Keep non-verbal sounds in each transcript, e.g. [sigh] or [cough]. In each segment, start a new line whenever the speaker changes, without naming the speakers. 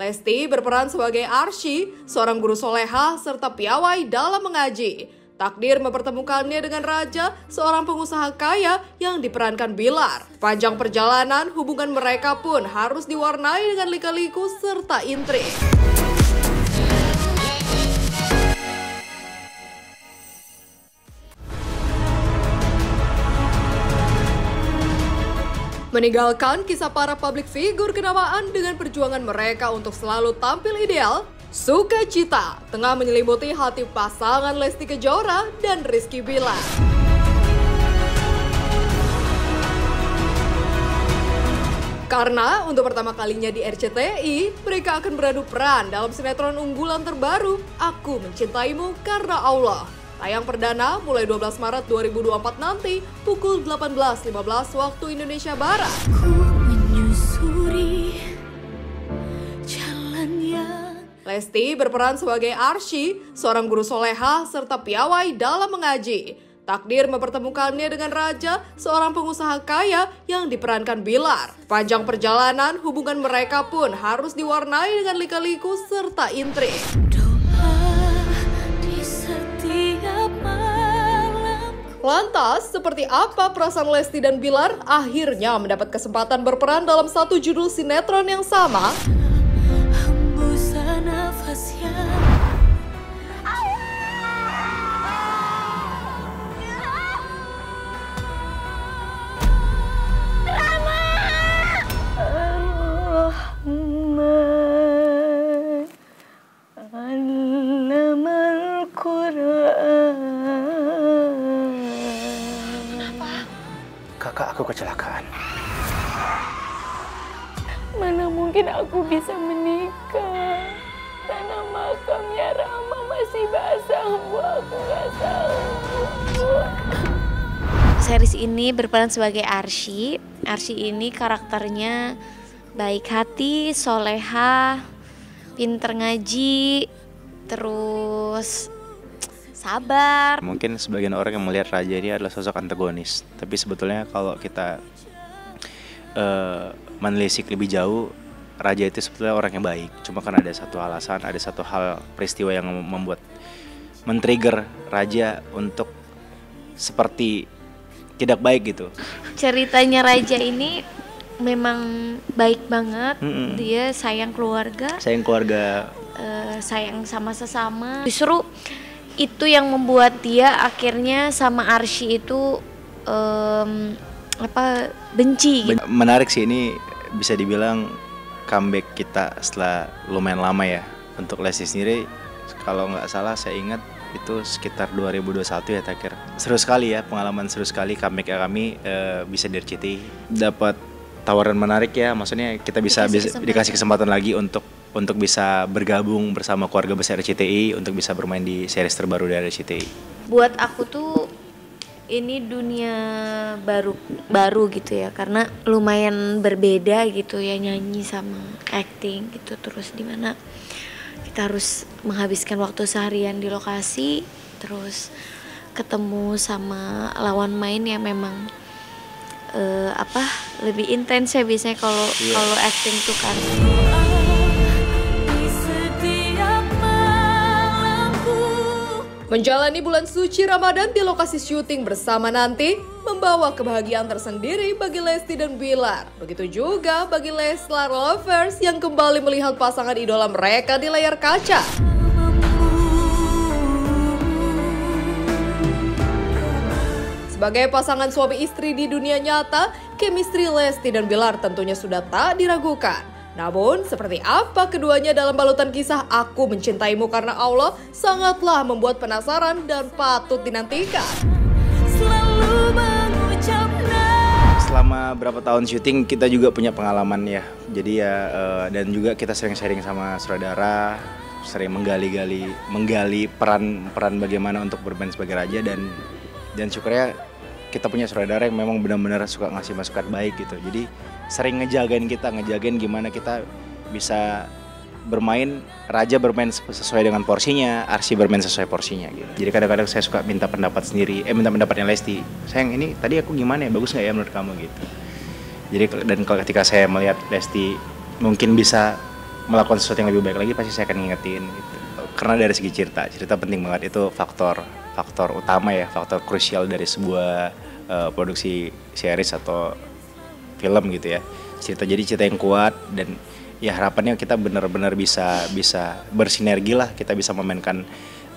Lesti berperan sebagai Arsy, seorang guru soleha serta piawai dalam mengaji. Takdir mempertemukannya dengan Raja, seorang pengusaha kaya yang diperankan Bilar. Panjang perjalanan, hubungan mereka pun harus diwarnai dengan lika-liku serta intrik. Meninggalkan kisah para publik figur kenamaan dengan perjuangan mereka untuk selalu tampil ideal, Sukacita tengah menyelimuti hati pasangan Lesti Kejora dan Rizky Bilar. Karena untuk pertama kalinya di RCTI, mereka akan beradu peran dalam sinetron unggulan terbaru, Aku Mencintaimu Karena Allah. Tayang perdana mulai 12 Maret 2024 nanti pukul 18.15 waktu Indonesia Barat. Lesti berperan sebagai Arsy, seorang guru soleha serta piawai dalam mengaji. Takdir mempertemukannya dengan Raja, seorang pengusaha kaya yang diperankan Bilar. Panjang perjalanan, hubungan mereka pun harus diwarnai dengan lika-liku serta intrik. Lantas, seperti apa perasaan Lesti dan Bilar akhirnya mendapat kesempatan berperan dalam satu judul sinetron yang sama?
Kecelakaan.
Mana mungkin aku bisa menikah Tanah makamnya Rama masih basah Bu aku gak tahu
Series ini berperan sebagai Arsy. Arsy ini karakternya baik hati, soleha, pinter ngaji, terus sabar.
Mungkin sebagian orang yang melihat Raja ini adalah sosok antagonis, tapi sebetulnya kalau kita eh, menelisik lebih jauh, Raja itu sebetulnya orang yang baik. Cuma kan ada satu alasan, ada satu hal peristiwa yang membuat men-trigger Raja untuk seperti tidak baik gitu.
Ceritanya Raja ini memang baik banget.
Mm-mm.
Dia sayang keluarga,
Sayang keluarga
eh, sayang sama sesama. Justru itu yang membuat dia akhirnya sama Arsy itu em, apa benci gitu.
Menarik sih ini bisa dibilang comeback kita setelah lumayan lama ya untuk Lesti sendiri kalau nggak salah saya ingat itu sekitar 2021 ya terakhir seru sekali ya pengalaman seru sekali comeback kami eh, bisa di RCTI dapat tawaran menarik ya maksudnya kita bisa
Dikasih
bisa-
kesempatan.
dikasih kesempatan lagi untuk untuk bisa bergabung bersama keluarga besar RCTI untuk bisa bermain di series terbaru dari RCTI
buat aku tuh ini dunia baru baru gitu ya karena lumayan berbeda gitu ya nyanyi sama acting gitu. Terus di mana kita harus menghabiskan waktu seharian di lokasi terus ketemu sama lawan main yang memang eh, apa lebih intens ya biasanya kalau
Iya.
kalau acting tuh kan
Menjalani bulan suci Ramadan di lokasi syuting bersama nanti membawa kebahagiaan tersendiri bagi Lesti dan Bilar. Begitu juga bagi Leslar Lovers yang kembali melihat pasangan idola mereka di layar kaca. Sebagai pasangan suami istri di dunia nyata, chemistry Lesti dan Bilar tentunya sudah tak diragukan. Namun, seperti apa keduanya dalam balutan kisah Aku Mencintaimu Karena Allah sangatlah membuat penasaran dan patut dinantikan.
Selalu mengucap
selama berapa tahun syuting kita juga punya pengalaman ya. Jadi ya eh, dan juga kita sering sharing sama saudara sering menggali-gali menggali peran peran bagaimana untuk bermain sebagai raja dan dan syukurnya kita punya saudara yang memang benar-benar suka ngasih masukan baik gitu. Jadi sering ngejagain kita ngejagain gimana kita bisa bermain raja bermain ses- sesuai dengan porsinya Arsi bermain sesuai porsinya gitu. Jadi kadang-kadang saya suka minta pendapat sendiri eh minta pendapatnya Lesti. Sayang ini tadi aku gimana ya? Bagus nggak ya menurut kamu? Gitu. Jadi dan kalau ketika saya melihat Lesti mungkin bisa melakukan sesuatu yang lebih baik lagi pasti saya akan ngingetin gitu. Karena dari segi cerita, cerita penting banget. Itu faktor faktor utama ya, faktor krusial dari sebuah uh, produksi series atau film gitu ya. Cerita jadi cerita yang kuat dan ya harapannya kita benar-benar bisa bisa bersinergi lah, kita bisa memainkan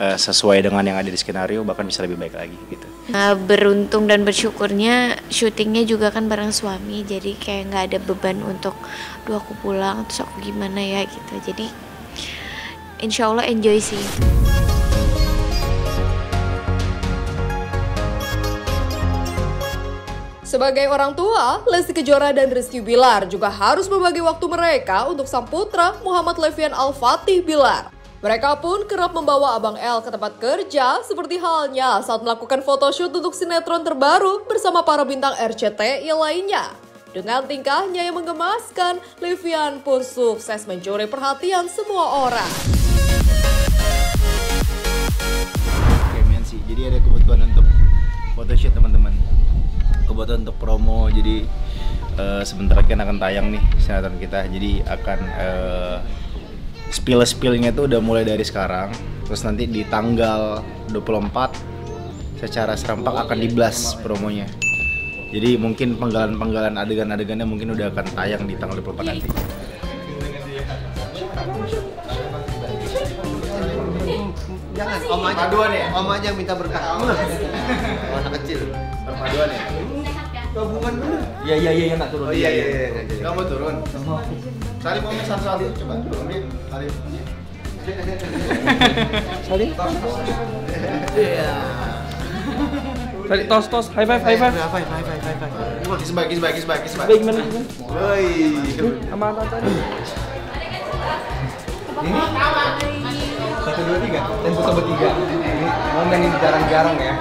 uh, sesuai dengan yang ada di skenario bahkan bisa lebih baik lagi gitu.
Nah, beruntung dan bersyukurnya syutingnya juga kan bareng suami jadi kayak nggak ada beban untuk dua aku pulang terus aku gimana ya gitu jadi insya Allah enjoy sih
Sebagai orang tua, Lesti Kejora dan Rizky Bilar juga harus membagi waktu mereka untuk sang putra Muhammad Levian Al-Fatih Bilar. Mereka pun kerap membawa Abang L ke tempat kerja seperti halnya saat melakukan photoshoot untuk sinetron terbaru bersama para bintang RCTI lainnya. Dengan tingkahnya yang menggemaskan, Levian pun sukses mencuri perhatian semua orang.
Oke, men sih. Jadi ada kebutuhan untuk photoshoot teman-teman. Kebutuhan untuk promo. Jadi eh, sebentar lagi kan akan tayang nih sinetron kita. Jadi akan eh, spill spillnya itu udah mulai dari sekarang. Terus nanti di tanggal 24 secara serempak akan diblas promonya. Jadi mungkin penggalan-penggalan adegan-adegannya mungkin udah akan tayang di tanggal 24 nanti.
Jangan, om aja.
Perpaduan ya?
Om aja yang minta berkah. Oh, anak kecil.
Perpaduan ya?
Gabungan bener.
Iya iya iya nak turun.
Oh iya iya iya. iya.
Kamu turun. Salim om satu-satu coba. Salim. Salim.
Iya.
Tadi tos tos high five high five.
High five, high five, high five.
Wah, kisbay, kisbay, kisbay, kisbay.
Baik gimana gimana?
Woi.
Sama tadi.
Satu dua tiga. Tempo sama tiga. Ini momen yang jarang-jarang ya.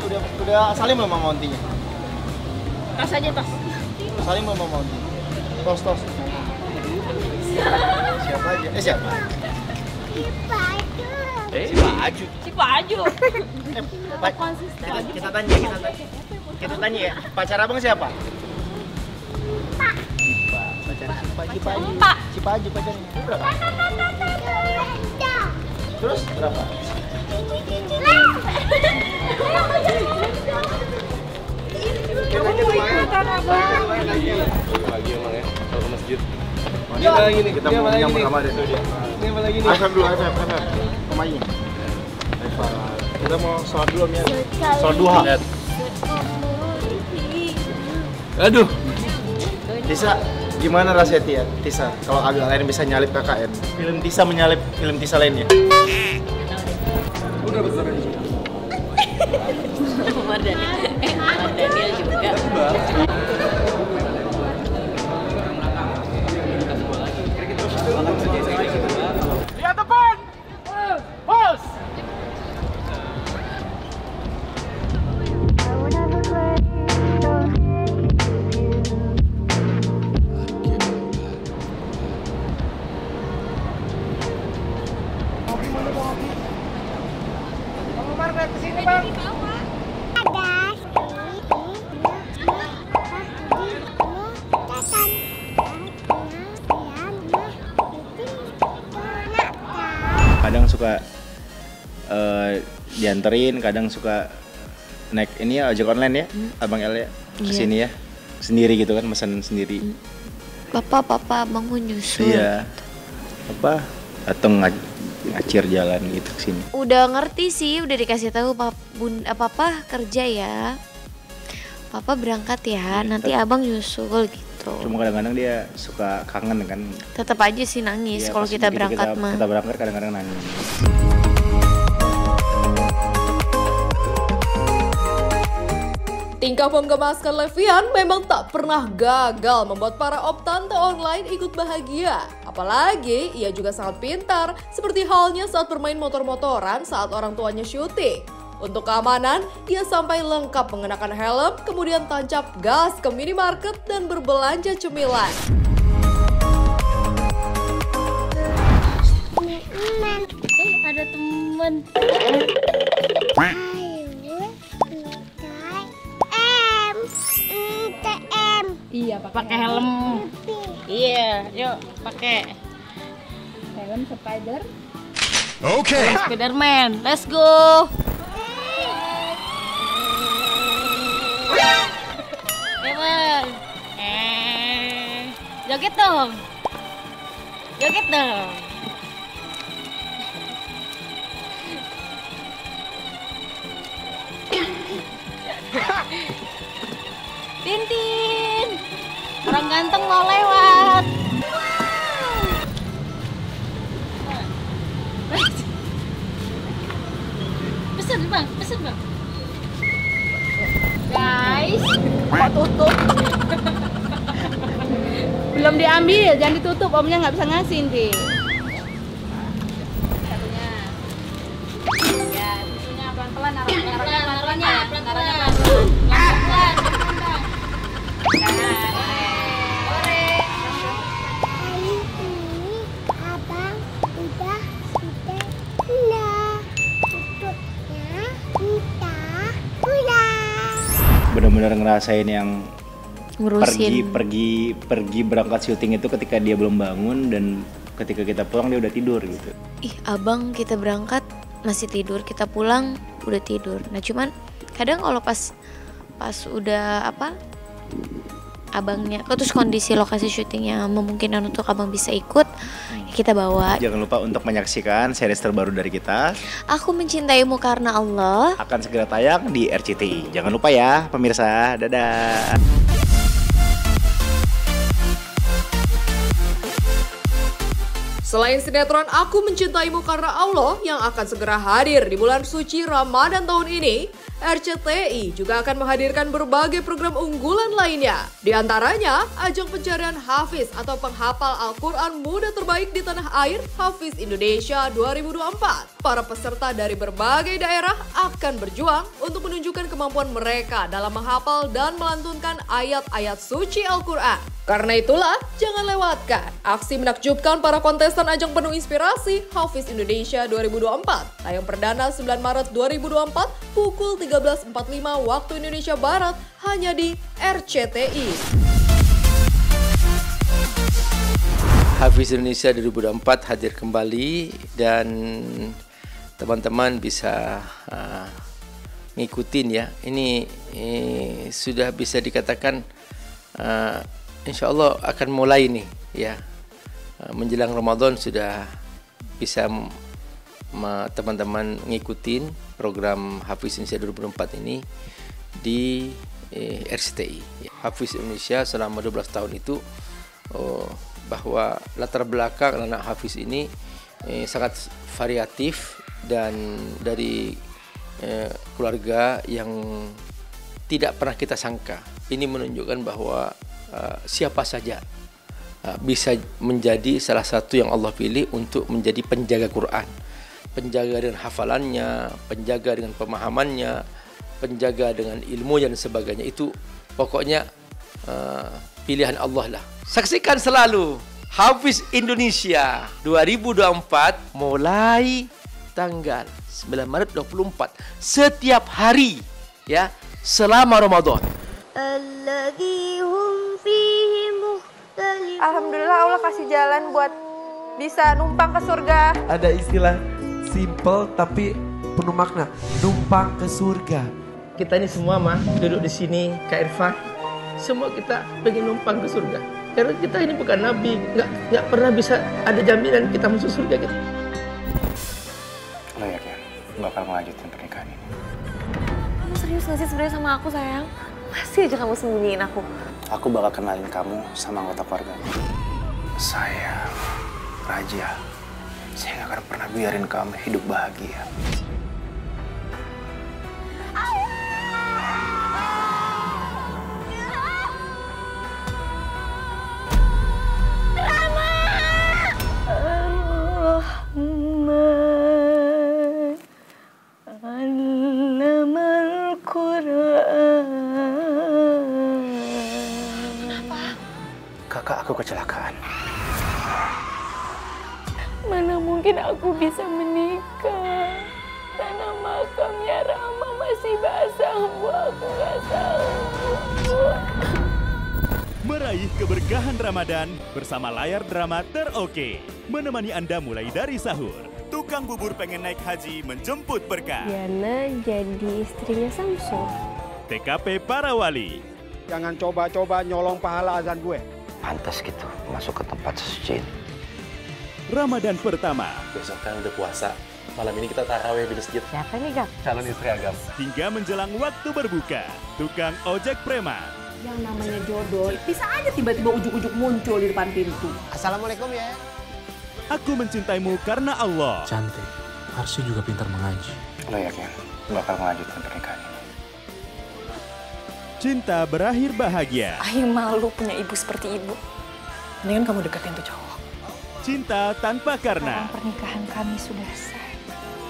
Udah, udah salim belum sama Montinya?
Tas aja tas.
Salim belum sama Monti? Tos, tos. Siapa aja? Eh, siapa?
Eh,
Si baju.
Pak, kita, kita tanya, kita tanya. Kita tanya ya, pacar abang siapa? Pacar Cipa, Cipa aja.
Pak.
Cipa aja pacarnya. Berapa? Terus berapa?
pagi emang ya kalau ke masjid.
Dia lagi nih, kita mau nyambut Ramadan.
Ini apa lagi nih?
IFM dulu, IFM, IFM. Pemainnya. Kita mau sholat dulu, Mia. Sholat duha.
Aduh.
Tisa, gimana rasanya Tia? Tisa, kalau agak lain bisa nyalip KKN. Film Tisa menyalip film Tisa lainnya. Lihat [laughs] kadang suka eh, dianterin kadang suka naik ini ya ojek online ya abang L ya ke sini ya. Sendiri gitu kan pesan sendiri.
Papa papa bangun nyusul
iya. Apa? Atau ngacir jalan gitu ke sini
udah ngerti sih udah dikasih tahu pap bun eh, papa kerja ya. Papa berangkat ya nanti abang nyusul gitu.
Cuma kadang-kadang dia suka kangen kan.
Tetap aja sih nangis
Iya,
kalau kita berangkat
kita,
mah.
kita berangkat kadang-kadang nangis.
Tingkah menggemaskan Levian memang tak pernah gagal membuat para optante online ikut bahagia. Apalagi ia juga sangat pintar, seperti halnya saat bermain motor-motoran saat orang tuanya syuting. Untuk keamanan, ia sampai lengkap mengenakan helm, kemudian tancap gas ke minimarket dan berbelanja cemilan.
Eh ada temen.
M, T, M. Iya, pakai
pakai helm. Iya, yuk pakai
helm spider.
Oke. Spiderman, let's go. Emang. Eh, joget dong. Joget dong. Tintin, orang ganteng mau lewat. Pesen bang, pesen bang. Guys,
Kok tutup? [laughs] Belum diambil, jangan ditutup. Omnya nggak bisa ngasih nanti.
Benar-benar ngerasain yang
Ngurusin.
pergi pergi pergi berangkat syuting itu ketika dia belum bangun dan ketika kita pulang dia udah tidur gitu
ih abang kita berangkat masih tidur kita pulang udah tidur nah cuman kadang kalau pas pas udah apa abangnya. Terus kondisi lokasi syutingnya memungkinkan untuk abang bisa ikut ya kita bawa.
Jangan lupa untuk menyaksikan series terbaru dari kita.
Aku mencintaimu karena Allah.
Akan segera tayang di RCTI jangan lupa ya pemirsa. Dadah.
Selain sinetron Aku Mencintaimu Karena Allah yang akan segera hadir di bulan suci Ramadan tahun ini, RCTI juga akan menghadirkan berbagai program unggulan lainnya. Di antaranya, ajang pencarian Hafiz atau penghafal Al-Quran muda terbaik di tanah air Hafiz Indonesia 2024. Para peserta dari berbagai daerah akan berjuang untuk menunjukkan kemampuan mereka dalam menghafal dan melantunkan ayat-ayat suci Al-Quran. Karena itulah, jangan lewatkan aksi menakjubkan para kontestan ajang penuh inspirasi Hafiz Indonesia 2024. Tayang perdana 9 Maret 2024 pukul 13.45 waktu Indonesia Barat hanya di RCTI.
Hafiz Indonesia 2024 hadir kembali dan teman-teman bisa uh, ngikutin ya. Ini eh, sudah bisa dikatakan uh, insya Allah akan mulai nih ya. Uh, menjelang Ramadan sudah bisa teman-teman ngikutin program Hafiz Indonesia 2024 ini di eh, RCTI. Hafiz Indonesia selama 12 tahun itu oh, bahwa latar belakang anak Hafiz ini eh, sangat variatif dan dari eh, keluarga yang tidak pernah kita sangka. Ini menunjukkan bahwa eh, siapa saja eh, bisa menjadi salah satu yang Allah pilih untuk menjadi penjaga Quran, penjaga dengan hafalannya, penjaga dengan pemahamannya, penjaga dengan ilmu dan sebagainya. Itu pokoknya uh, pilihan Allah lah. Saksikan selalu Hafiz Indonesia 2024 mulai tanggal 9 Maret 24 setiap hari ya selama Ramadan.
Alhamdulillah Allah kasih jalan buat bisa numpang ke surga.
Ada istilah simple tapi penuh makna. Numpang ke surga.
Kita ini semua mah duduk di sini Kak Irfan semua kita pengen numpang ke surga. Karena kita ini bukan nabi, nggak nggak pernah bisa ada jaminan kita masuk surga gitu.
lo yakin bakal melanjutin pernikahan ini
Kamu serius gak sih sebenarnya sama aku sayang? Masih aja kamu sembunyiin aku.
aku bakal kenalin kamu sama anggota keluarga saya Raja saya gak akan pernah biarin kamu hidup bahagia. Kakak aku kecelakaan
Mana mungkin aku bisa menikah Tanah makamnya Rama masih basah Bu aku gak tahu
Meraih keberkahan Ramadan bersama layar drama teroke. Menemani Anda mulai dari sahur. Tukang bubur pengen naik haji menjemput berkah.
Diana jadi istrinya Samsul.
TKP para wali.
Jangan coba-coba nyolong pahala azan gue.
Pantas gitu masuk ke tempat sesuci.
Ramadan pertama.
Besok kan udah puasa. Malam ini kita taraweh di masjid.
Siapa nih, Gap?
Calon istri agam.
Hingga menjelang waktu berbuka. Tukang ojek preman.
Yang namanya jodoh bisa aja tiba-tiba ujuk-ujuk muncul di depan pintu.
Assalamualaikum ya.
Aku mencintaimu karena Allah.
Cantik. Arsy juga pintar mengaji.
Lo yakin bakal melanjutkan pernikahan ini?
Cinta berakhir bahagia.
Aing malu punya ibu seperti ibu. Mendingan kamu deketin tuh cowok.
Cinta tanpa karena.
Pernikahan kami sudah sah.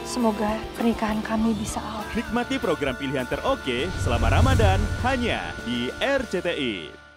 Semoga pernikahan kami bisa awet.
Nikmati program pilihan teroke selama Ramadan hanya di RCTI.